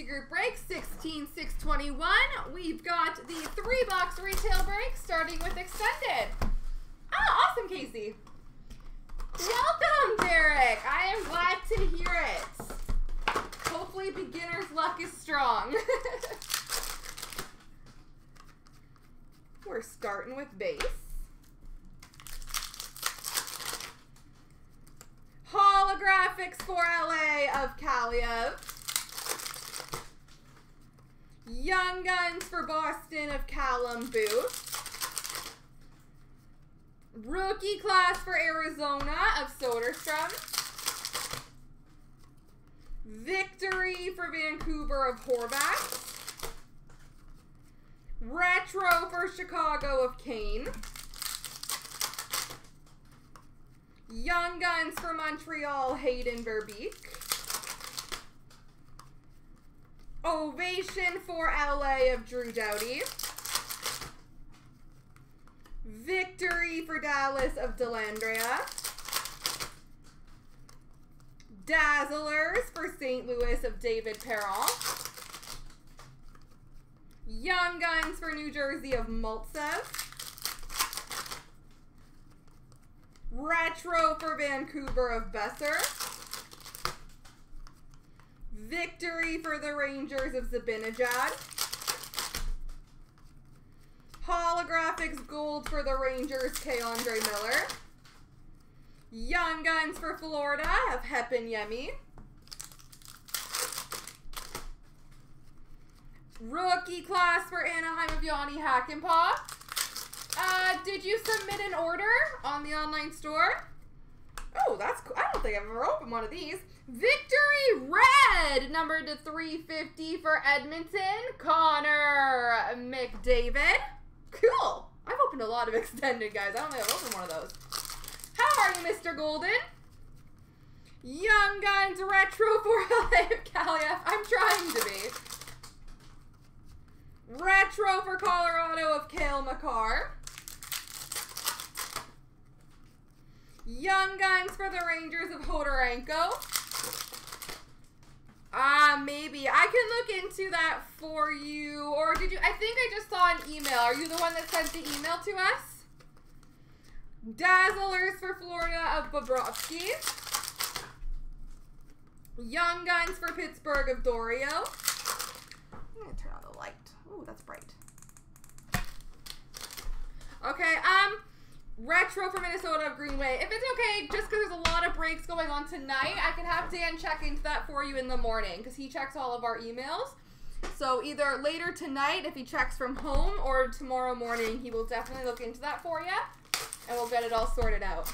Casey Group break 16621. We've got the three box retail break starting with extended. Ah, awesome, Casey. Welcome, Derek. I am glad to hear it. Hopefully, beginner's luck is strong. We're starting with base. Holographics for LA of Kaliyev. Young Guns for Boston of Callum Booth. Rookie class for Arizona of Soderstrom. Victory for Vancouver of Horvath. Retro for Chicago of Kane. Young Guns for Montreal, Hayden Verbeek. Ovation for LA of Drew Doughty. Victory for Dallas of Delandria. Dazzlers for St. Louis of David Perron. Young Guns for New Jersey of Maltsev. Retro for Vancouver of Boeser. Victory for the Rangers of Zibanejad. Holographics Gold for the Rangers, K'Andre Miller. Young Guns for Florida of Heponiemi. Rookie class for Anaheim of Jani Hakanpää. Uh, did you submit an order on the online store? Oh, that's cool. I don't think I've ever opened one of these. Victory Red, number to 350 for Edmonton, Connor McDavid. Cool. I've opened a lot of extended, guys. I don't think I've opened one of those. How are you, Mr. Golden? Young Guns Retro for Kaliyev. I'm trying to be. Retro for Colorado of Cale Makar. Young Guns for the Rangers of Hodorenko. Ah, uh, maybe. I can look into that for you. Or did you? I think I just saw an email. Are you the one that sent the email to us? Dazzlers for Florida of Bobrovsky. Young Guns for Pittsburgh of Dorio. I'm going to turn on the light. Ooh, that's bright. Okay, um... Retro for Minnesota of Greenway. If it's okay, just because there's a lot of breaks going on tonight, I can have Dan check into that for you in the morning because he checks all of our emails. So either later tonight, if he checks from home, or tomorrow morning, he will definitely look into that for you, and we'll get it all sorted out.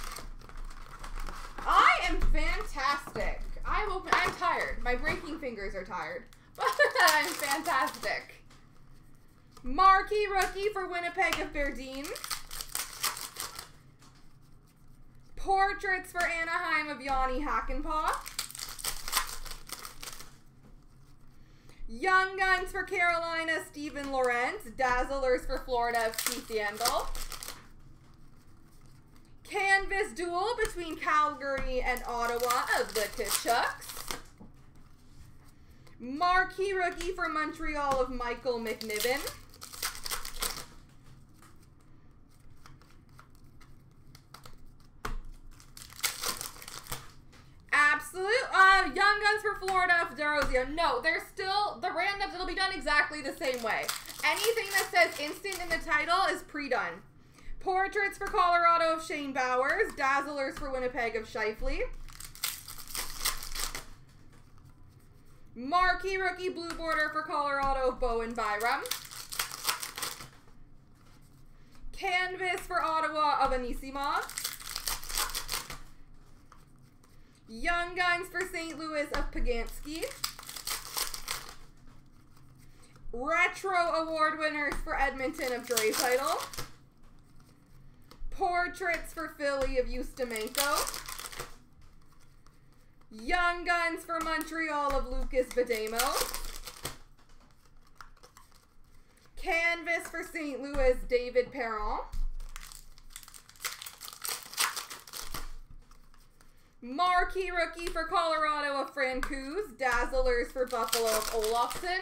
I am fantastic. I'm open. I'm tired. My breaking fingers are tired, but I'm fantastic. Marquee rookie for Winnipeg of Verdine. Portraits for Anaheim of Jani Hakanpää. Young Guns for Carolina, Steven Lorentz. Dazzlers for Florida Keith Yandle. Canvas duel between Calgary and Ottawa of the Tkachuks. Marquee rookie for Montreal of Michael McNiven. Absolute. Uh, Young Guns for Florida DeRozio. No, they're still, the randoms, it'll be done exactly the same way. Anything that says instant in the title is pre-done. Portraits for Colorado of Shane Bowers. Dazzlers for Winnipeg of Scheifele. Marquee rookie blue border for Colorado of Bowen Byram. Canvas for Ottawa of Anisimov. Young Guns for St. Louis of Pagansky. Retro Award winners for Edmonton of Draisaitl. Portraits for Philly of Ustimenko. Young Guns for Montreal of Lukas Vejdemo. Canvas for St. Louis, David Perron. Marquee rookie for Colorado of Francouz. Dazzlers for Buffalo of Olofsson.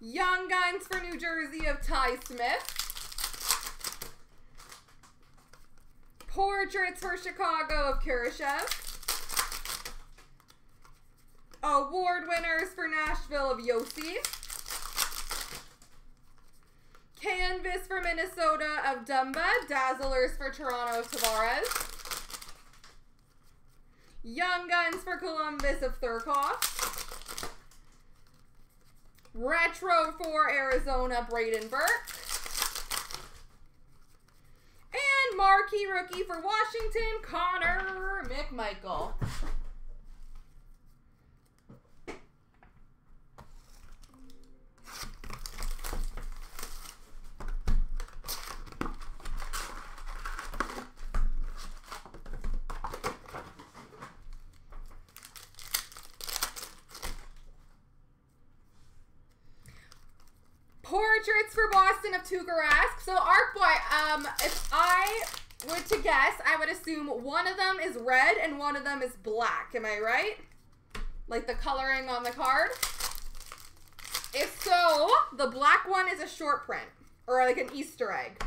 Young Guns for New Jersey of Ty Smith. Portraits for Chicago of Kurashev. Award winners for Nashville of Josi. For Minnesota of Dumba. Dazzlers for Toronto of Tavares. Young Guns for Columbus of Thurkoff. Retro for Arizona, Brayden Burke. And marquee rookie for Washington, Connor McMichael. Portraits for Boston of Tuukka Rask. So Arcboy, um, if I were to guess, I would assume one of them is red and one of them is black. Am I right? Like the coloring on the card? If so, the black one is a short print or like an Easter egg.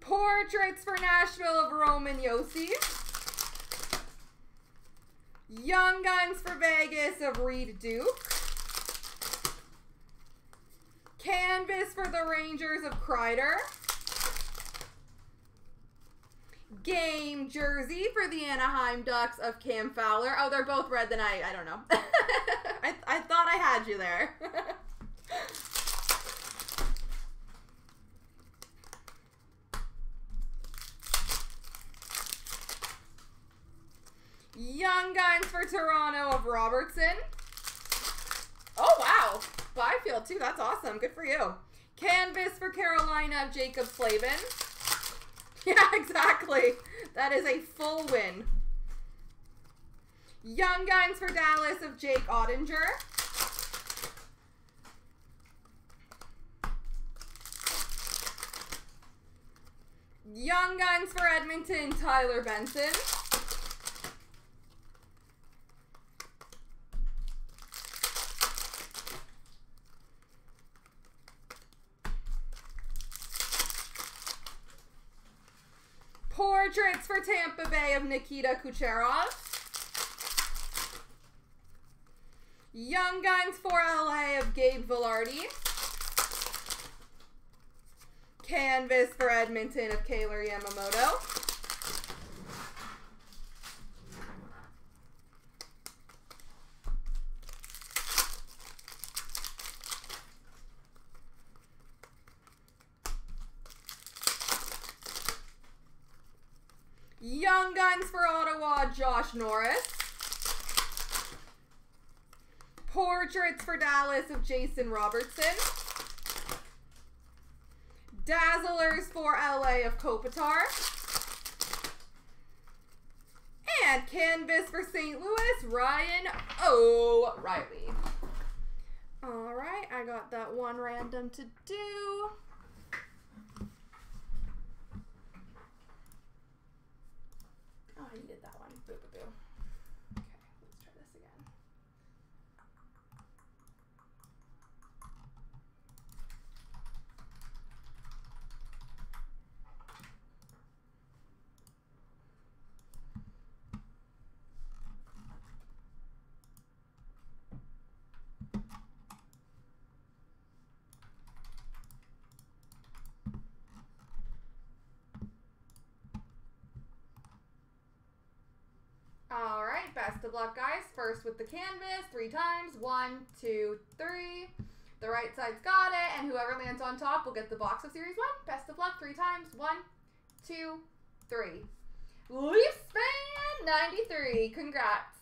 Portraits for Nashville of Roman Josi. Young Guns for Vegas of Reid Duke. Canvas for the Rangers of Kreider. Game jersey for the Anaheim Ducks of Cam Fowler. Oh, they're both red, then I, I don't know. I, I thought I had you there. Young Guns for Toronto of Robertson. Oh, wow. Byfield, too. That's awesome. Good for you. Canvas for Carolina of Jaccob Slavin. Yeah, exactly. That is a full win. Young Guns for Dallas of Jake Oettinger. Young Guns for Edmonton, Tyler Benson. Portraits of Nikita Kucherov. Young Guns for LA of Gabe Vilardi. Canvas for Edmonton of Kailer Yamamoto. For Ottawa, Josh Norris. Portraits for Dallas of Jason Robertson. Dazzlers for LA of Kopitar. And Canvas for St. Louis, Ryan O'Reilly. All right, I got that one random to do. Best of luck, guys. First with the canvas, three times. One, two, three. The right side's got it, and whoever lands on top will get the box of Series 1. Best of luck, three times. One, two, three. Leafs fan 93. Congrats.